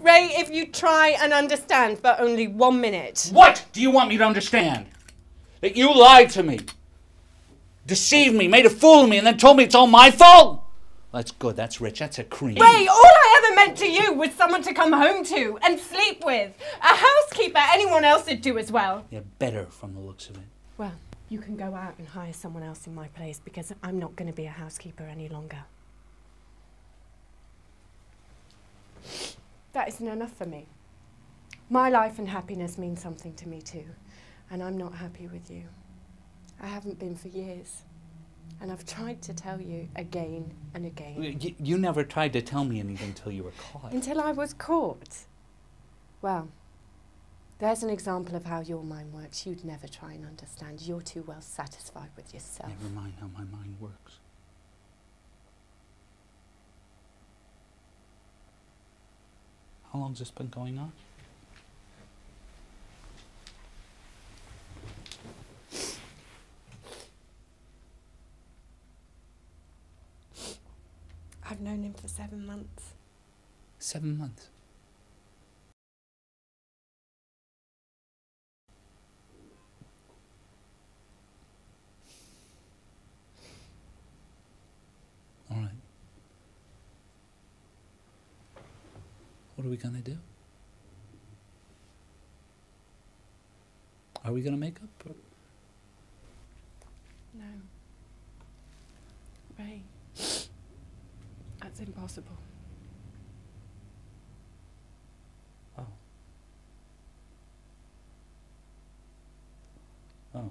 Ray, if you try and understand for only one minute. What do you want me to understand? That you lied to me, deceived me, made a fool of me, and then told me it's all my fault? That's good. That's rich. That's a cream. Ray, all I ever meant to you was someone to come home to and sleep with. A housekeeper, anyone else would do as well. You're better from the looks of it. Well, you can go out and hire someone else in my place because I'm not going to be a housekeeper any longer. That isn't enough for me. My life and happiness mean something to me too, and I'm not happy with you. I haven't been for years, and I've tried to tell you again and again. You, you never tried to tell me anything until you were caught. Until I was caught. Well, there's an example of how your mind works. You'd never try and understand. You're too well satisfied with yourself. Never mind how my mind works. How long's this been going on? I've known him for seven months. Seven months. All right. What are we gonna do? Are we gonna make up? Or? No. Ray. That's impossible. Oh. Oh.